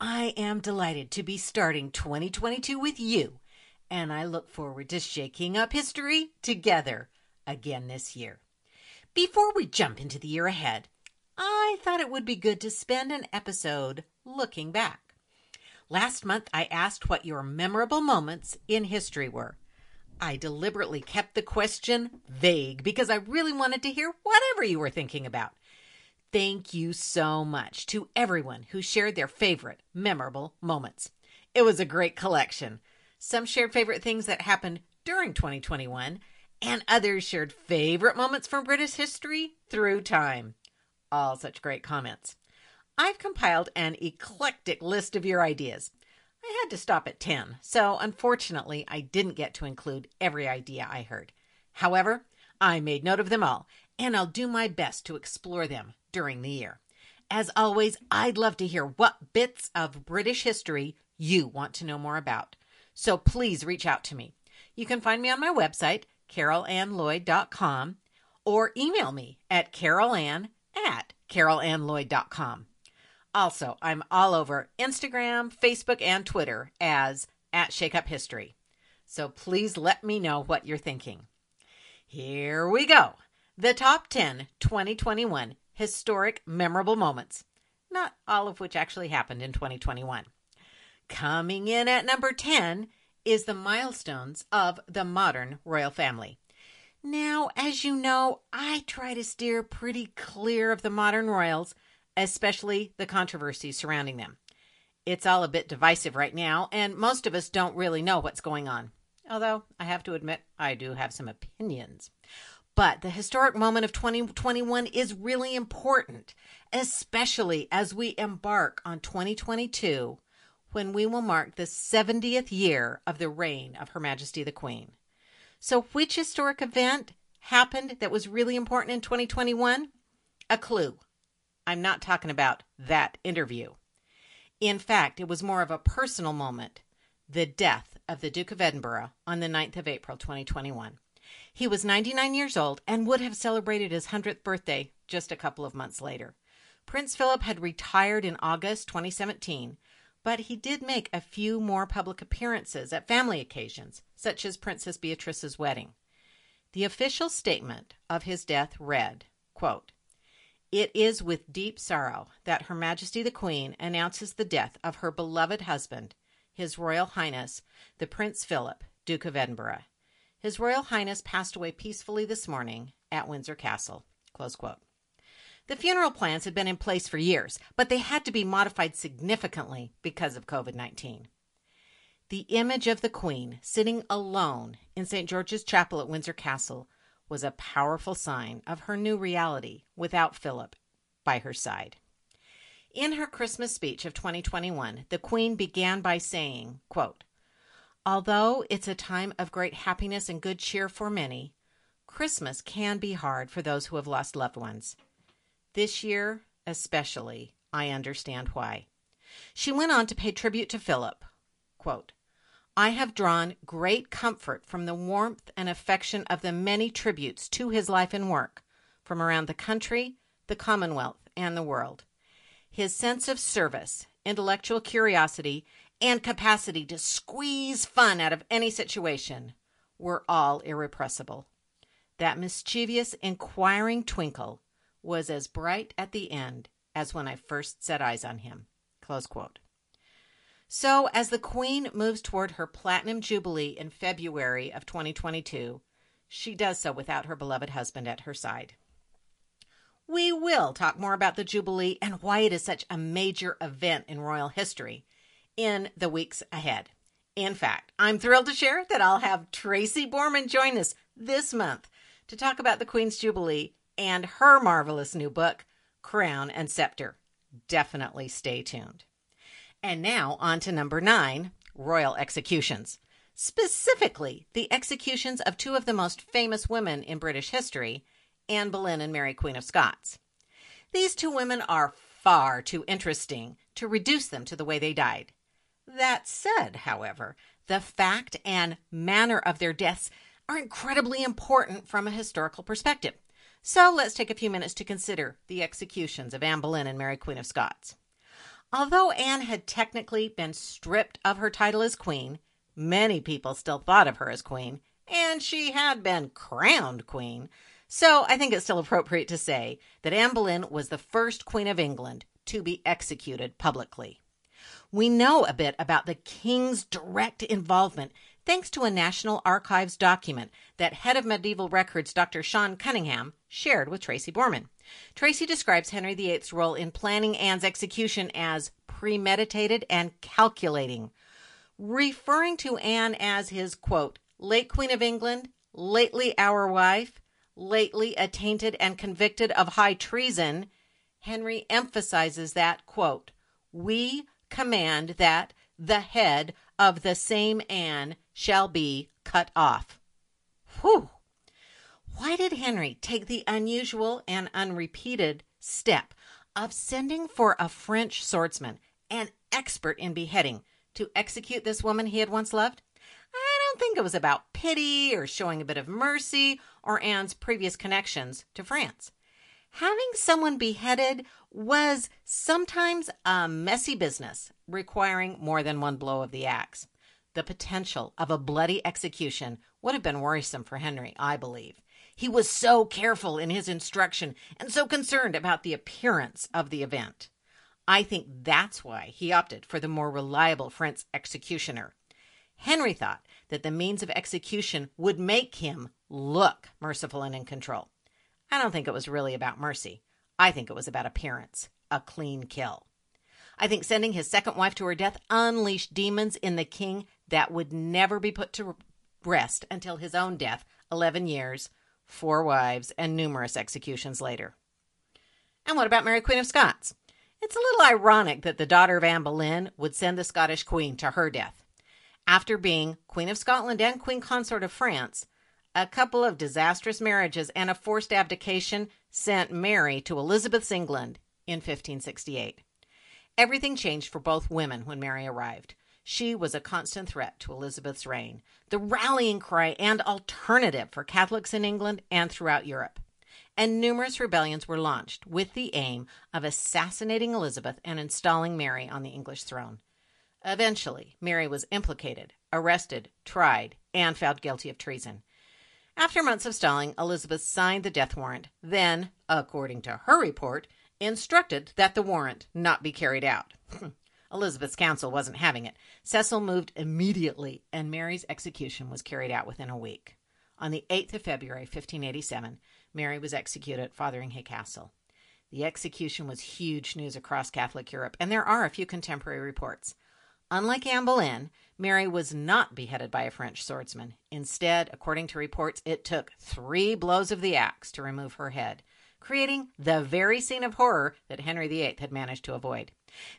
I am delighted to be starting 2022 with you, and I look forward to shaking up history together again this year. Before we jump into the year ahead, I thought it would be good to spend an episode looking back. Last month, I asked what your memorable moments in history were. I deliberately kept the question vague because I really wanted to hear whatever you were thinking about. Thank you so much to everyone who shared their favorite memorable moments. It was a great collection. Some shared favorite things that happened during 2021, and others shared favorite moments from British history through time. All such great comments. I've compiled an eclectic list of your ideas. I had to stop at 10, so unfortunately, I didn't get to include every idea I heard. However, I made note of them all, and I'll do my best to explore them during the year. As always, I'd love to hear what bits of British history you want to know more about. So please reach out to me. You can find me on my website, carolannlloyd.com, or email me at carolann at carolannlloyd.com. Also, I'm all over Instagram, Facebook, and Twitter as at Shake Up History. So please let me know what you're thinking. Here we go. The top 10 2021 historic memorable moments, not all of which actually happened in 2021. Coming in at number 10 is the milestones of the modern royal family. Now, as you know, I try to steer pretty clear of the modern royals, especially the controversies surrounding them. It's all a bit divisive right now, and most of us don't really know what's going on. Although, I have to admit, I do have some opinions. But the historic moment of 2021 is really important, especially as we embark on 2022 when we will mark the 70th year of the reign of Her Majesty the Queen. So, which historic event happened that was really important in 2021? A clue. I'm not talking about that interview. In fact, it was more of a personal moment the death of the Duke of Edinburgh on the 9th of April 2021. He was 99 years old and would have celebrated his 100th birthday just a couple of months later. Prince Philip had retired in August 2017, but he did make a few more public appearances at family occasions, such as Princess Beatrice's wedding. The official statement of his death read, quote, It is with deep sorrow that Her Majesty the Queen announces the death of her beloved husband, His Royal Highness the Prince Philip, Duke of Edinburgh. His Royal Highness passed away peacefully this morning at Windsor Castle. The funeral plans had been in place for years, but they had to be modified significantly because of COVID 19. The image of the Queen sitting alone in St. George's Chapel at Windsor Castle was a powerful sign of her new reality without Philip by her side. In her Christmas speech of 2021, the Queen began by saying, quote, Although it's a time of great happiness and good cheer for many, Christmas can be hard for those who have lost loved ones. This year, especially, I understand why. She went on to pay tribute to Philip. Quote, I have drawn great comfort from the warmth and affection of the many tributes to his life and work from around the country, the Commonwealth, and the world. His sense of service, intellectual curiosity, and capacity to squeeze fun out of any situation were all irrepressible. That mischievous, inquiring twinkle was as bright at the end as when I first set eyes on him. So, as the Queen moves toward her Platinum Jubilee in February of 2022, she does so without her beloved husband at her side. We will talk more about the Jubilee and why it is such a major event in royal history in the weeks ahead. In fact, I'm thrilled to share that I'll have Tracy Borman join us this month to talk about the Queen's Jubilee and her marvelous new book, Crown and Scepter. Definitely stay tuned. And now on to number nine royal executions. Specifically, the executions of two of the most famous women in British history, Anne Boleyn and Mary, Queen of Scots. These two women are far too interesting to reduce them to the way they died. That said, however, the fact and manner of their deaths are incredibly important from a historical perspective. So let's take a few minutes to consider the executions of Anne Boleyn and Mary Queen of Scots. Although Anne had technically been stripped of her title as queen, many people still thought of her as queen, and she had been crowned queen. So I think it's still appropriate to say that Anne Boleyn was the first queen of England to be executed publicly. We know a bit about the king's direct involvement thanks to a National Archives document that head of medieval records Dr. Sean Cunningham shared with Tracy Borman. Tracy describes Henry VIII's role in planning Anne's execution as premeditated and calculating, referring to Anne as his, quote, late Queen of England, lately our wife, lately attainted and convicted of high treason. Henry emphasizes that, quote, we command that the head of the same Anne shall be cut off. Whew! Why did Henry take the unusual and unrepeated step of sending for a French swordsman, an expert in beheading, to execute this woman he had once loved? I don't think it was about pity or showing a bit of mercy or Anne's previous connections to France. Having someone beheaded was sometimes a messy business requiring more than one blow of the axe. The potential of a bloody execution would have been worrisome for Henry, I believe. He was so careful in his instruction and so concerned about the appearance of the event. I think that's why he opted for the more reliable French executioner. Henry thought that the means of execution would make him look merciful and in control. I don't think it was really about mercy. I think it was about appearance, a clean kill. I think sending his second wife to her death unleashed demons in the king that would never be put to rest until his own death 11 years, four wives, and numerous executions later. And what about Mary Queen of Scots? It's a little ironic that the daughter of Anne Boleyn would send the Scottish queen to her death. After being Queen of Scotland and Queen Consort of France, a couple of disastrous marriages and a forced abdication sent Mary to Elizabeth's England in 1568. Everything changed for both women when Mary arrived. She was a constant threat to Elizabeth's reign, the rallying cry and alternative for Catholics in England and throughout Europe. And numerous rebellions were launched with the aim of assassinating Elizabeth and installing Mary on the English throne. Eventually, Mary was implicated, arrested, tried, and found guilty of treason. After months of stalling, Elizabeth signed the death warrant, then, according to her report, instructed that the warrant not be carried out. Elizabeth's council wasn't having it. Cecil moved immediately, and Mary's execution was carried out within a week. On the 8th of February, 1587, Mary was executed at Fotheringhay Castle. The execution was huge news across Catholic Europe, and there are a few contemporary reports. Unlike Anne Boleyn, Mary was not beheaded by a French swordsman. Instead, according to reports, it took three blows of the axe to remove her head, creating the very scene of horror that Henry VIII had managed to avoid.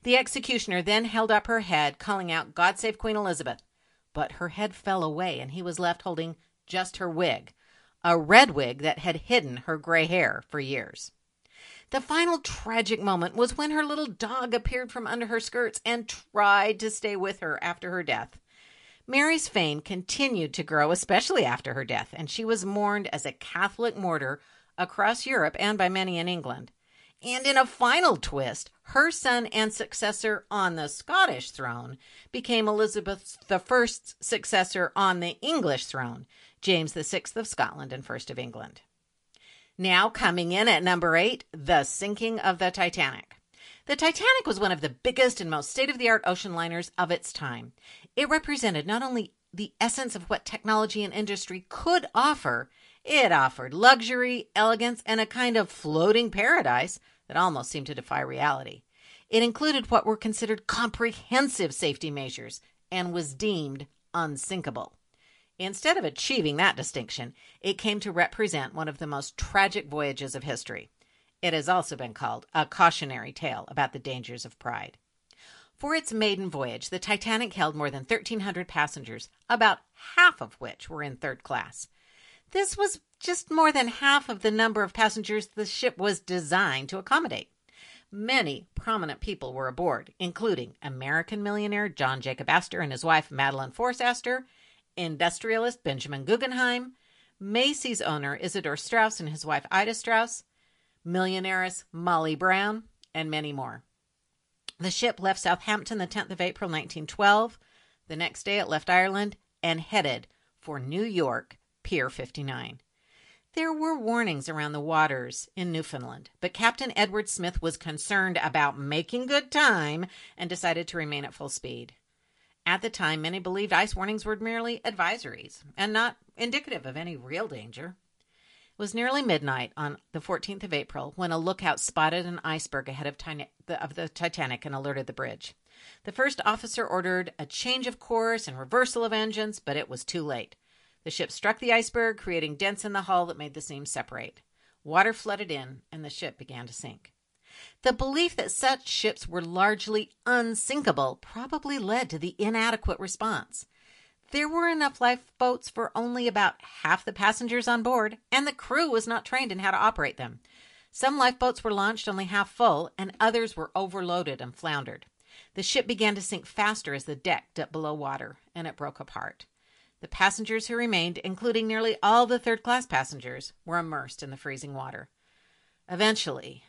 The executioner then held up her head, calling out, God save Queen Elizabeth. But her head fell away, and he was left holding just her wig, a red wig that had hidden her gray hair for years. The final tragic moment was when her little dog appeared from under her skirts and tried to stay with her after her death. Mary's fame continued to grow, especially after her death, and she was mourned as a Catholic martyr across Europe and by many in England. And in a final twist, her son and successor on the Scottish throne became Elizabeth I's successor on the English throne, James VI of Scotland and First of England. Now, coming in at number eight, the sinking of the Titanic. The Titanic was one of the biggest and most state of the art ocean liners of its time. It represented not only the essence of what technology and industry could offer, it offered luxury, elegance, and a kind of floating paradise that almost seemed to defy reality. It included what were considered comprehensive safety measures and was deemed unsinkable. Instead of achieving that distinction, it came to represent one of the most tragic voyages of history. It has also been called a cautionary tale about the dangers of pride. For its maiden voyage, the Titanic held more than 1,300 passengers, about half of which were in third class. This was just more than half of the number of passengers the ship was designed to accommodate. Many prominent people were aboard, including American millionaire John Jacob Astor and his wife Madeline Force Astor, industrialist Benjamin Guggenheim, Macy's owner Isidor Straus and his wife Ida Straus, millionaires Molly Brown, and many more. The ship left Southampton the 10th of April 1912. The next day it left Ireland and headed for New York, Pier 59. There were warnings around the waters in Newfoundland, but Captain Edward Smith was concerned about making good time and decided to remain at full speed. At the time, many believed ice warnings were merely advisories and not indicative of any real danger. It was nearly midnight on the 14th of April when a lookout spotted an iceberg ahead of, of the Titanic and alerted the bridge. The first officer ordered a change of course and reversal of engines, but it was too late. The ship struck the iceberg, creating dents in the hull that made the seams separate. Water flooded in, and the ship began to sink. The belief that such ships were largely unsinkable probably led to the inadequate response. There were enough lifeboats for only about half the passengers on board, and the crew was not trained in how to operate them. Some lifeboats were launched only half full, and others were overloaded and floundered. The ship began to sink faster as the deck dipped below water, and it broke apart. The passengers who remained, including nearly all the third class passengers, were immersed in the freezing water. Eventually,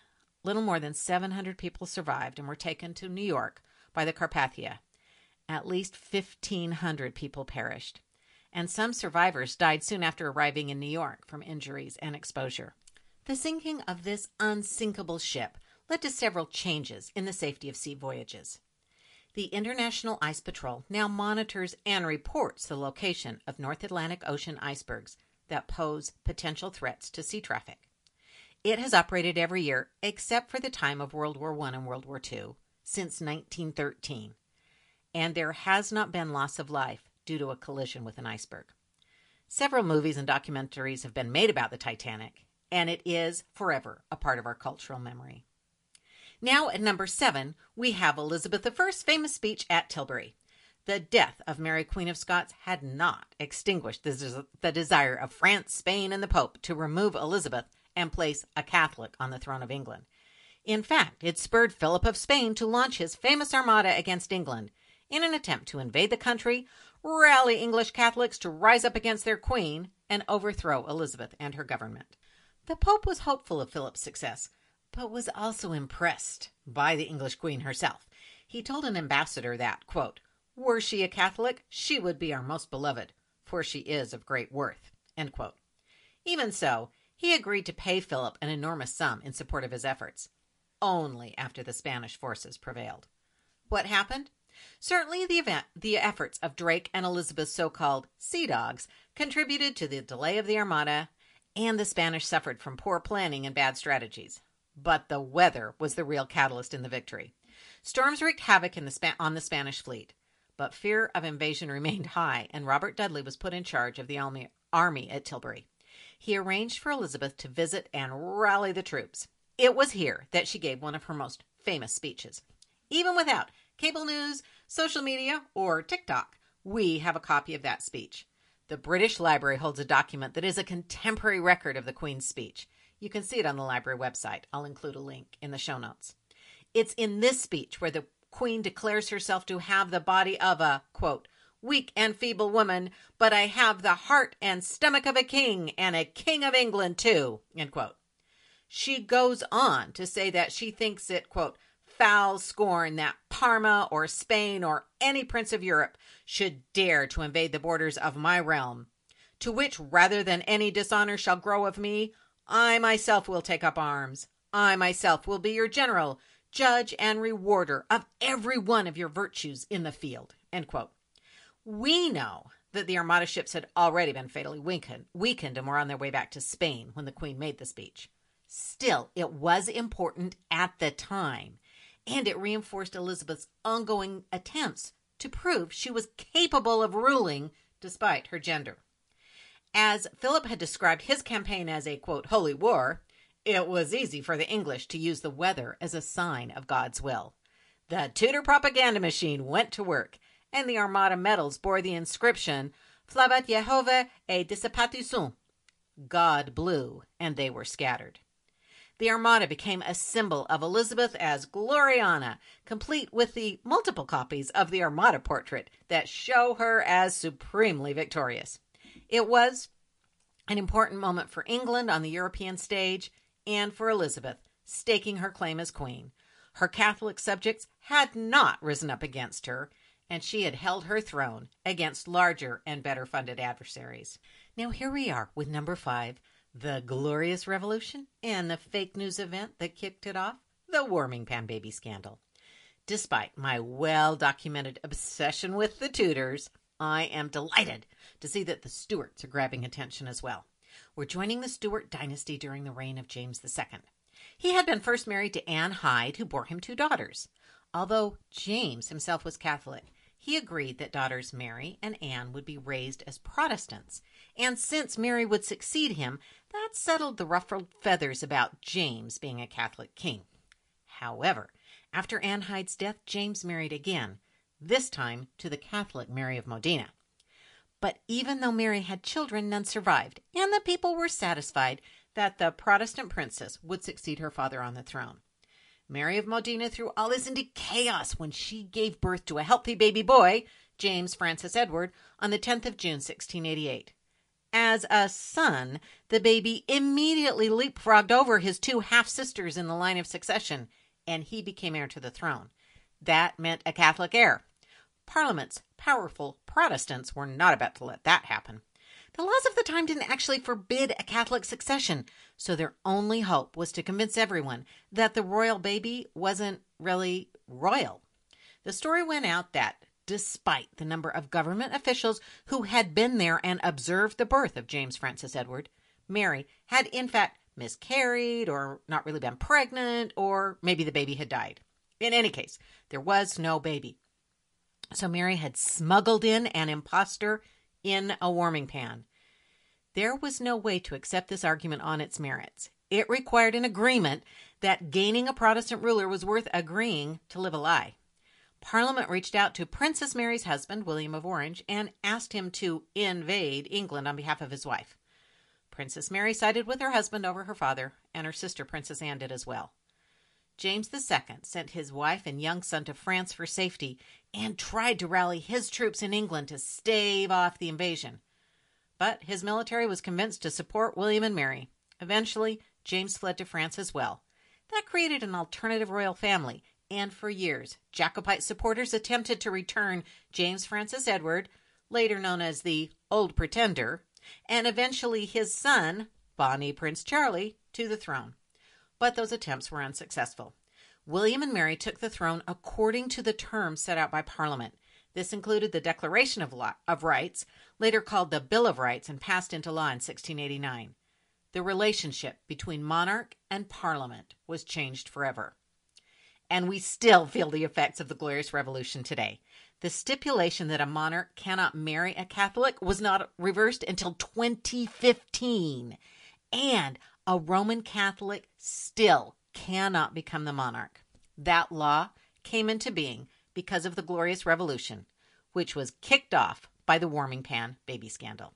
little more than 700 people survived and were taken to New York by the Carpathia. At least 1,500 people perished, and some survivors died soon after arriving in New York from injuries and exposure. The sinking of this unsinkable ship led to several changes in the safety of sea voyages the International Ice Patrol now monitors and reports the location of North Atlantic Ocean icebergs that pose potential threats to sea traffic. It has operated every year except for the time of World War I and World War II since 1913, and there has not been loss of life due to a collision with an iceberg. Several movies and documentaries have been made about the Titanic, and it is forever a part of our cultural memory. Now, at number seven, we have Elizabeth I's famous speech at Tilbury. The death of Mary, Queen of Scots, had not extinguished the, desire of France, Spain, and the Pope to remove Elizabeth and place a Catholic on the throne of England. In fact, it spurred Philip of Spain to launch his famous armada against England in an attempt to invade the country, rally English Catholics to rise up against their queen, and overthrow Elizabeth and her government. The Pope was hopeful of Philip's success, but was also impressed by the English queen herself. He told an ambassador that, quote, were she a Catholic, she would be our most beloved, for she is of great worth. Even so, he agreed to pay Philip an enormous sum in support of his efforts, only after the Spanish forces prevailed. What happened? Certainly, the event, the efforts of Drake and Elizabeth's so-called sea dogs contributed to the delay of the Armada, and the Spanish suffered from poor planning and bad strategies but the weather was the real catalyst in the victory. Storms wreaked havoc the on the Spanish fleet, but fear of invasion remained high, and Robert Dudley was put in charge of the army at Tilbury. He arranged for Elizabeth to visit and rally the troops. It was here that she gave one of her most famous speeches. Even without cable news, social media, or TikTok, we have a copy of that speech. The British Library holds a document that is a contemporary record of the Queen's speech. You can see it on the library website. I'll include a link in the show notes. It's in this speech where the Queen declares herself to have the body of a, quote, weak and feeble woman, but I have the heart and stomach of a king and a king of England too, end quote. She goes on to say that she thinks it, quote, foul scorn that Parma or Spain or any prince of Europe should dare to invade the borders of my realm, to which rather than any dishonor shall grow of me, I myself will take up arms. I myself will be your general, judge, and rewarder of every one of your virtues in the field. We know that the Armada ships had already been fatally weakened, weakened and were on their way back to Spain when the Queen made the speech. Still, it was important at the time, and it reinforced Elizabeth's ongoing attempts to prove she was capable of ruling despite her gender. As Philip had described his campaign as a quote, holy war, it was easy for the English to use the weather as a sign of God's will. The Tudor propaganda machine went to work, and the Armada medals bore the inscription Flavit Jehovah et dissipati sunt. God blew, and they were scattered. The Armada became a symbol of Elizabeth as Gloriana, complete with the multiple copies of the Armada portrait that show her as supremely victorious. It was An important moment for England on the European stage and for Elizabeth, staking her claim as queen. Her Catholic subjects had not risen up against her, and she had held her throne against larger and better funded adversaries. Now, here we are with number five the Glorious Revolution and the fake news event that kicked it off the warming pan baby scandal. Despite my well documented obsession with the Tudors, I am delighted to see that the Stuarts are grabbing attention as well. We're joining the Stuart dynasty during the reign of James II. He had been first married to Anne Hyde, who bore him two daughters. Although James himself was Catholic, he agreed that daughters Mary and Anne would be raised as Protestants, and since Mary would succeed him, that settled the ruffled feathers about James being a Catholic king. However, after Anne Hyde's death, James married again, this time to the Catholic Mary of Modena. But even though Mary had children, none survived, and the people were satisfied that the Protestant princess would succeed her father on the throne. Mary of Modena threw all this into chaos when she gave birth to a healthy baby boy, James Francis Edward, on the 10th of June, 1688. As a son, the baby immediately leapfrogged over his two half sisters in the line of succession, and he became heir to the throne. That meant a Catholic heir. Parliament's powerful Protestants were not about to let that happen. The laws of the time didn't actually forbid a Catholic succession, so their only hope was to convince everyone that the royal baby wasn't really royal. The story went out that, despite the number of government officials who had been there and observed the birth of James Francis Edward, Mary had in fact miscarried or not really been pregnant, or maybe the baby had died. In any case, there was no baby. So Mary had smuggled in an impostor in a warming pan. There was no way to accept this argument on its merits. It required an agreement that gaining a Protestant ruler was worth agreeing to live a lie. Parliament reached out to Princess Mary's husband, William of Orange, and asked him to invade England on behalf of his wife. Princess Mary sided with her husband over her father, and her sister, Princess Anne, did as well. James II sent his wife and young son to France for safety and tried to rally his troops in England to stave off the invasion. But his military was convinced to support William and Mary. Eventually, James fled to France as well. That created an alternative royal family, and for years, Jacobite supporters attempted to return James Francis Edward, later known as the Old Pretender, and eventually his son, Bonnie Prince Charlie, to the throne. But those attempts were unsuccessful. William and Mary took the throne according to the terms set out by Parliament. This included the Declaration of, Law, of Rights, later called the Bill of Rights and passed into law in 1689. The relationship between monarch and Parliament was changed forever. And we still feel the effects of the Glorious Revolution today. The stipulation that a monarch cannot marry a Catholic was not reversed until 2015. And a Roman Catholic still cannot become the monarch. That law came into being because of the Glorious Revolution, which was kicked off by the warming pan baby scandal.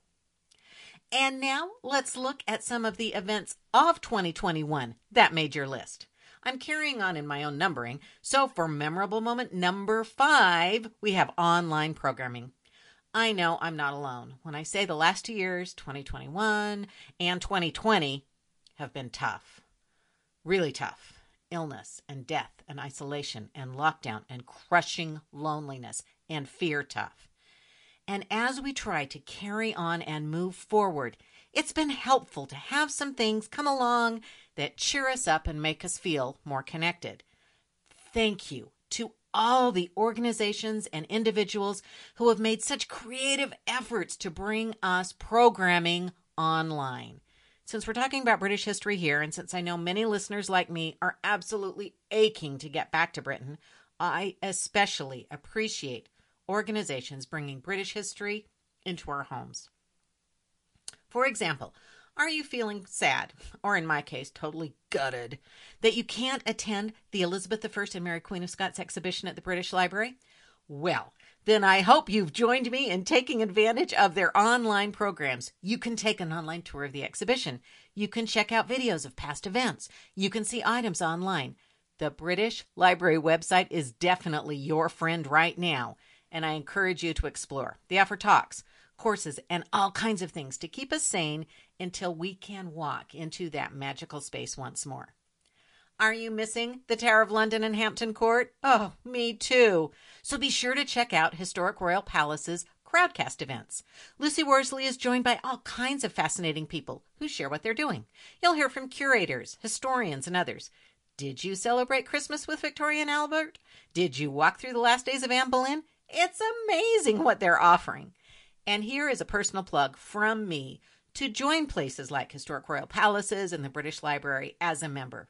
And now let's look at some of the events of 2021 that made your list. I'm carrying on in my own numbering, so for memorable moment number five, we have online programming. I know I'm not alone when I say the last two years, 2021 and 2020, have been tough really tough illness and death and isolation and lockdown and crushing loneliness and fear tough. And as we try to carry on and move forward, it's been helpful to have some things come along that cheer us up and make us feel more connected. Thank you to all the organizations and individuals who have made such creative efforts to bring us programming online. Since we're talking about British history here, and since I know many listeners like me are absolutely aching to get back to Britain, I especially appreciate organizations bringing British history into our homes. For example, are you feeling sad, or in my case, totally gutted, that you can't attend the Elizabeth I and Mary Queen of Scots exhibition at the British Library? Well, then I hope you've joined me in taking advantage of their online programs. You can take an online tour of the exhibition. You can check out videos of past events. You can see items online. The British Library website is definitely your friend right now, and I encourage you to explore. They offer talks, courses, and all kinds of things to keep us sane until we can walk into that magical space once more. Are you missing the Tower of London and Hampton Court? Oh, me too. So be sure to check out Historic Royal Palace's Crowdcast events. Lucy Worsley is joined by all kinds of fascinating people who share what they're doing. You'll hear from curators, historians, and others. Did you celebrate Christmas with Victoria and Albert? Did you walk through the last days of Anne Boleyn? It's amazing what they're offering. And here is a personal plug from me to join places like Historic Royal Palaces and the British Library as a member.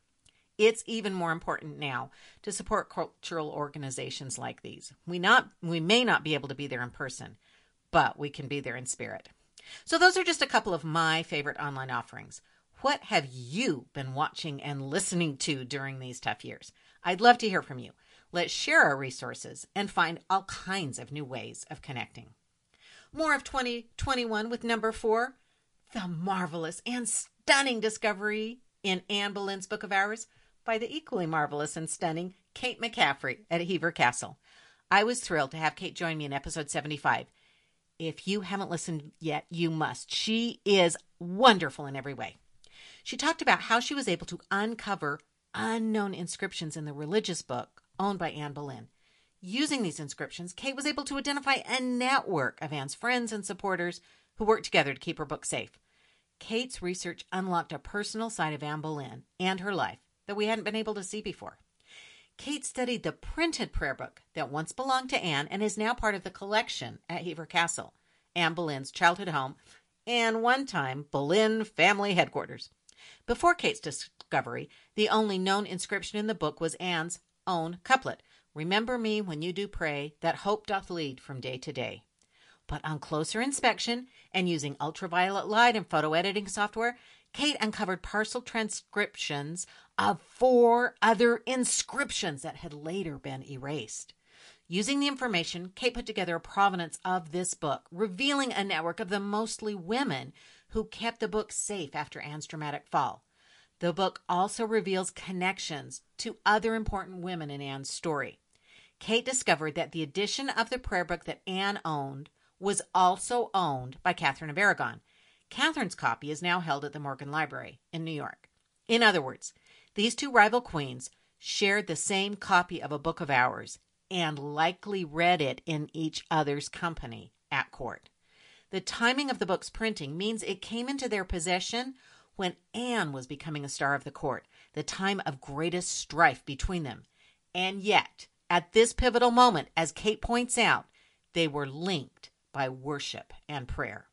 It's even more important now to support cultural organizations like these. We not we may not be able to be there in person, but we can be there in spirit. So those are just a couple of my favorite online offerings. What have you been watching and listening to during these tough years? I'd love to hear from you. Let's share our resources and find all kinds of new ways of connecting. More of 2021 with number four the marvelous and stunning discovery in Anne Boleyn's Book of Hours by the equally marvelous and stunning Kate McCaffrey at Hever Castle. I was thrilled to have Kate join me in episode 75. If you haven't listened yet, you must. She is wonderful in every way. She talked about how she was able to uncover unknown inscriptions in the religious book owned by Anne Boleyn. Using these inscriptions, Kate was able to identify a network of Anne's friends and supporters who worked together to keep her book safe. Kate's research unlocked a personal side of Anne Boleyn and her life that we hadn't been able to see before. Kate studied the printed prayer book that once belonged to Anne and is now part of the collection at Hever Castle, Anne Boleyn's childhood home, and one time Boleyn family headquarters. Before Kate's discovery, the only known inscription in the book was Anne's own couplet Remember me when you do pray, that hope doth lead from day to day. But on closer inspection and using ultraviolet light and photo editing software, Kate uncovered partial transcriptions of four other inscriptions that had later been erased. Using the information, Kate put together a provenance of this book, revealing a network of the mostly women who kept the book safe after Anne's dramatic fall. The book also reveals connections to other important women in Anne's story. Kate discovered that the edition of the prayer book that Anne owned was also owned by Catherine of Aragon. Catherine's copy is now held at the Morgan Library in New York. In other words, these two rival queens shared the same copy of a book of hours and likely read it in each other's company at court. The timing of the book's printing means it came into their possession when Anne was becoming a star of the court, the time of greatest strife between them. And yet, at this pivotal moment, as Kate points out, they were linked by worship and prayer.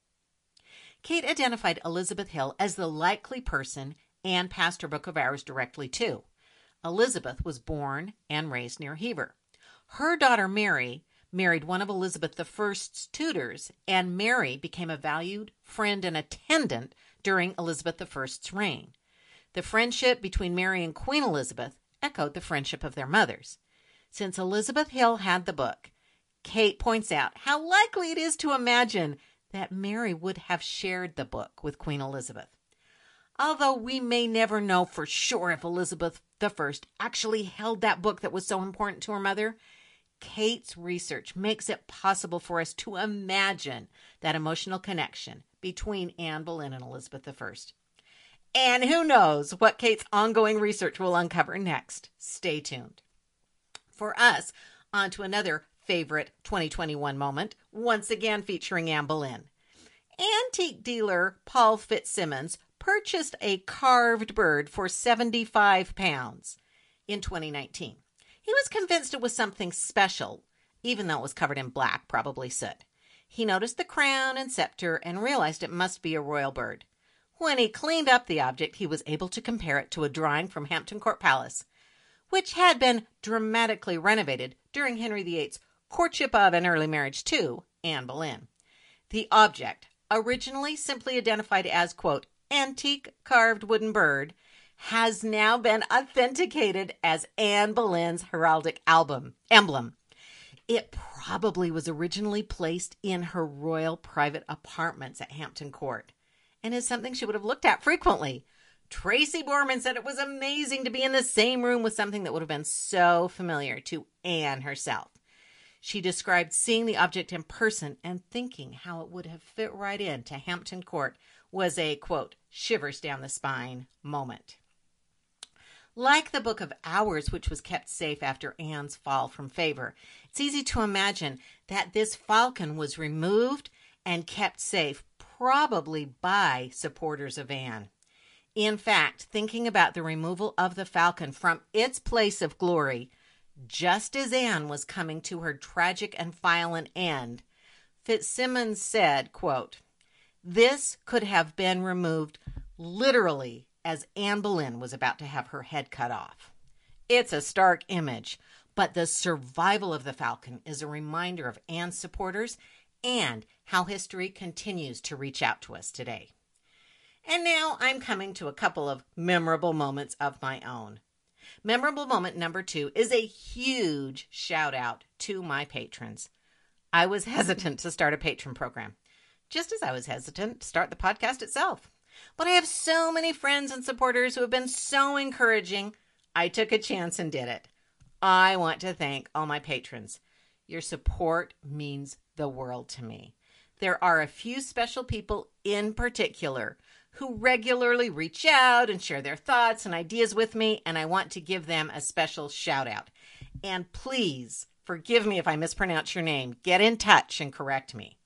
Kate identified Elizabeth Hill as the likely person Anne passed her Book of Hours directly to. Elizabeth was born and raised near Hever. Her daughter Mary married one of Elizabeth I's tutors, and Mary became a valued friend and attendant during Elizabeth I's reign. The friendship between Mary and Queen Elizabeth echoed the friendship of their mothers. Since Elizabeth Hill had the book, Kate points out how likely it is to imagine that Mary would have shared the book with Queen Elizabeth. Although we may never know for sure if Elizabeth I actually held that book that was so important to her mother, Kate's research makes it possible for us to imagine that emotional connection between Anne Boleyn and Elizabeth I. And who knows what Kate's ongoing research will uncover next. Stay tuned. For us, on to another favorite 2021 moment, once again featuring Anne Boleyn. Antique dealer Paul Fitzsimmons purchased a carved bird for 75 pounds in 2019. He was convinced it was something special, even though it was covered in black, probably soot. He noticed the crown and scepter and realized it must be a royal bird. When he cleaned up the object, he was able to compare it to a drawing from Hampton Court Palace, which had been dramatically renovated during Henry VIII's courtship of and early marriage to Anne Boleyn. The object, originally simply identified as, quote, antique carved wooden bird, has now been authenticated as Anne Boleyn's heraldic album emblem. It probably was originally placed in her royal private apartments at Hampton Court and is something she would have looked at frequently. Tracy Borman said it was amazing to be in the same room with something that would have been so familiar to Anne herself. She described seeing the object in person and thinking how it would have fit right in to Hampton Court was a quote, shivers down the spine moment. Like the Book of Hours, which was kept safe after Anne's fall from favor, it's easy to imagine that this falcon was removed and kept safe, probably by supporters of Anne. In fact, thinking about the removal of the falcon from its place of glory, just as Anne was coming to her tragic and violent end, Fitzsimmons said, quote, This could have been removed literally as Anne Boleyn was about to have her head cut off. It's a stark image, but the survival of the falcon is a reminder of Anne's supporters and how history continues to reach out to us today. And now I'm coming to a couple of memorable moments of my own. Memorable moment number two is a huge shout out to my patrons. I was hesitant to start a patron program, just as I was hesitant to start the podcast itself. But I have so many friends and supporters who have been so encouraging. I took a chance and did it. I want to thank all my patrons. Your support means the world to me. There are a few special people in particular who regularly reach out and share their thoughts and ideas with me, and I want to give them a special shout out. And please forgive me if I mispronounce your name. Get in touch and correct me.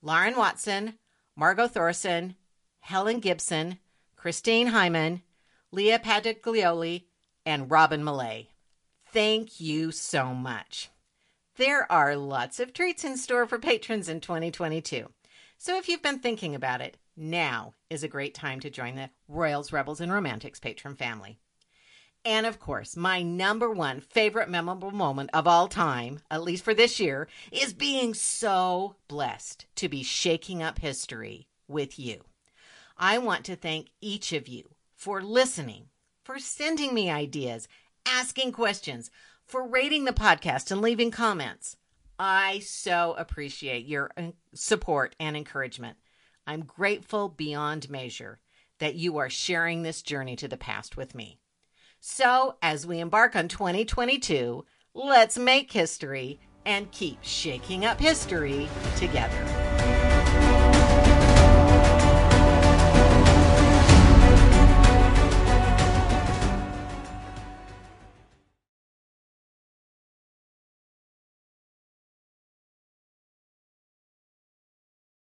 Lauren Watson, Margot Thorson, Helen Gibson, Christine Hyman, Leah Padiglioli, and Robin Millay. Thank you so much. There are lots of treats in store for patrons in 2022. So if you've been thinking about it, now is a great time to join the Royals, Rebels, and Romantics patron family. And of course, my number one favorite memorable moment of all time, at least for this year, is being so blessed to be shaking up history with you. I want to thank each of you for listening, for sending me ideas, asking questions, for rating the podcast and leaving comments. I so appreciate your uh, support and encouragement. I'm grateful beyond measure that you are sharing this journey to the past with me. So, as we embark on 2022, let's make history and keep shaking up history together.